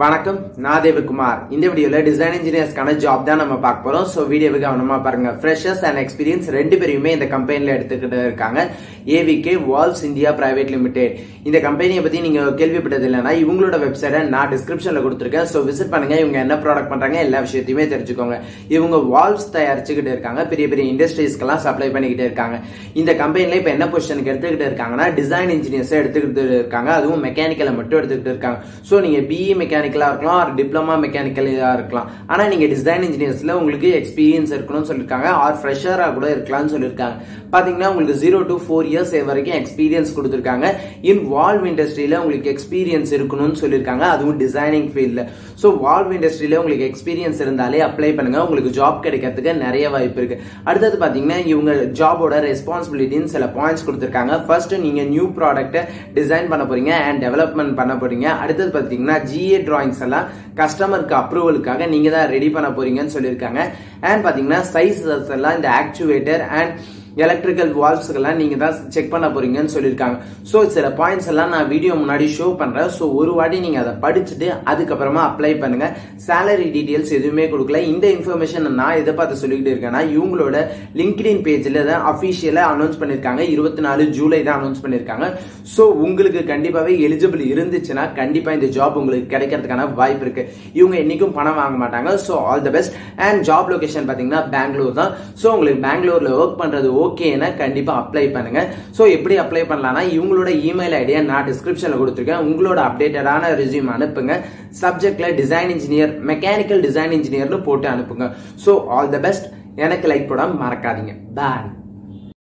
வணக்கம் நான் தேவகுமார். இந்த வீடியோல டிசைன் இன்ஜினியர்ஸ்க்கான ஜாப் தான் நம்ம பார்க்க போறோம். ஸோ வீடியோவை கவனமா பாருங்க. ஃப்ரெஷர்ஸ் அண்ட் எக்ஸ்பீரியன்ஸ் ரெண்டு பேரையுமே இந்த கம்பெனில எடுத்துக்கிட்டு இருக்காங்க. AVK valves India private limited இந்த கம்பெனியை பத்தி நீங்க கேள்விப்பட்டது இல்லைன்னா இவங்களோட வெப்சைட்டை நான் டிஸ்கிரிப்ஷன்ல கொடுத்துருக்கேன். ஸோ விசிட் பண்ணுங்க. இவங்க என்ன ப்ராடக்ட் பண்றாங்க எல்லா விஷயத்தையுமே தெரிஞ்சுக்கோங்க. இவங்க வால்ஸ் தயாரிச்சுக்கிட்டு இருக்காங்க. பெரிய பெரிய இண்டஸ்ட்ரீஸ்க்கெல்லாம் சப்ளை பண்ணிக்கிட்டு இருக்காங்க. இந்த கம்பெனில இப்போ என்ன பொசிஷனுக்கு எடுத்துக்கிட்டு இருக்காங்கன்னா டிசைன் இன்ஜினியர்ஸ் எடுத்துக்கிட்டு இருக்காங்க. அதுவும் மெக்கானிக்கலை மட்டும் எடுத்துக்கிட்டு இருக்காங்க. ஸோ நீங்க பிஇ மெக்கானிக்கலாக இருக்கலாம் ஆர் டிப்ளமா மெக்கானிக்கலாக இருக்கலாம். ஆனால் நீங்கள் டிசைன் இன்ஜினியர்ஸில் உங்களுக்கு எக்ஸ்பீரியன்ஸ் இருக்கணும்னு சொல்லியிருக்காங்க. ஆர் ஃப்ரெஷராக கூட இருக்கலாம்னு சொல்லிருக்காங்க பார்த்தீங்கன்னா உங்களுக்கு ஜீரோ டு ஃபோர் இயர்ஸ் வரைக்கும் எக்ஸ்பீரியன்ஸ் கொடுத்துருக்காங்க. இன் வால்வ் உங்களுக்கு எக்ஸ்பீரியன்ஸ் இருக்கணும்னு சொல்லியிருக்காங்க. அதுவும் டிசைனிங் ஃபீல்டில் ஸோ வால்வ் இண்டஸ்ட்ரியில் உங்களுக்கு எக்ஸ்பீரியன்ஸ் இருந்தாலே அப்ளை பண்ணுங்கள் உங்களுக்கு ஜாப் கிடைக்கிறதுக்கு நிறைய வாய்ப்பு இருக்குது அடுத்தது பார்த்தீங்கன்னா இவங்க ஜாபோட ரெஸ்பான்சிபிலிட்டின்னு சில பாயிண்ட்ஸ் கொடுத்துருக்காங்க. ஃபர்ஸ்ட் நீங்கள் நியூ ப்ராடக்ட்டை டிசைன் பண்ண போகிறீங்க அண்ட் டெவலப்மெண்ட் பண்ண போறீங்க. அடுத்தது பார்த்தீங்கன்னா ஜிஏ டிராயிங்ஸ் எல்லாம் கஸ்டமருக்கு அப்ரூவலுக்காக நீங்க தான் ரெடி பண்ண போறீங்கன்னு சொல்லியிருக்காங்க. அண்ட் பாத்தீங்கன்னா சைஸஸ் எல்லாம் இந்த ஆக்சுவேட்டர் அண்ட் எலக்ட்ரிக்கல் வால்வ்ஸ்க்கெல்லாம் நீங்கள் தான் செக் பண்ண போறீங்கன்னு சொல்லியிருக்காங்க ஸோ சில பாயிண்ட்ஸ் எல்லாம் நான் வீடியோ முன்னாடி ஷோ பண்ணுறேன் ஸோ ஒரு வாட்டி நீங்கள் அதை படிச்சுட்டு அதுக்கப்புறமா அப்ளை பண்ணுங்க. சேலரி டீடைல்ஸ் எதுவுமே கொடுக்கல. இந்த இன்ஃபர்மேஷன் நான் எதை பார்த்து சொல்லிக்கிட்டு இருக்கேன்னா இவங்களோட லிங்க்டின் பேஜில் தான் அஃபிஷியலா அனௌன்ஸ் பண்ணியிருக்காங்க இருபத்தி நாலு ஜூலை தான் அனௌன்ஸ் பண்ணியிருக்காங்க ஸோ உங்களுக்கு கண்டிப்பாகவே எலிஜிபிள் இருந்துச்சுன்னா கண்டிப்பாக இந்த ஜாப் உங்களுக்கு கிடைக்கிறதுக்கான வாய்ப்பு இருக்கு. இவங்க என்றைக்கும் பணம் வாங்க மாட்டாங்க. So all the best and job location பார்த்தீங்கன்னா பெங்களூர் தான். ஸோ உங்களுக்கு பெங்களூரில் ஒர்க் பண்ணுறது ஓகேன்னா கண்டிப்பாக அப்ளை பண்ணுங்க. ஸோ எப்படி அப்ளை பண்ணலாம்னா இவங்களோட இமெயில் ஐடியா நான் டிஸ்கிரிப்ஷனில் கொடுத்துருக்கேன். உங்களோட அப்டேட்டடான ரெசியூம் அனுப்புங்க. சப்ஜெக்ட்ல டிசைன் இன்ஜினியர் மெக்கானிக்கல் டிசைன் இன்ஜினியர்னு போட்டு அனுப்புங்க. ஸோ ஆல் த பெஸ்ட் எனக்கு லைக் போடாம மறக்காதீங்க. பாய்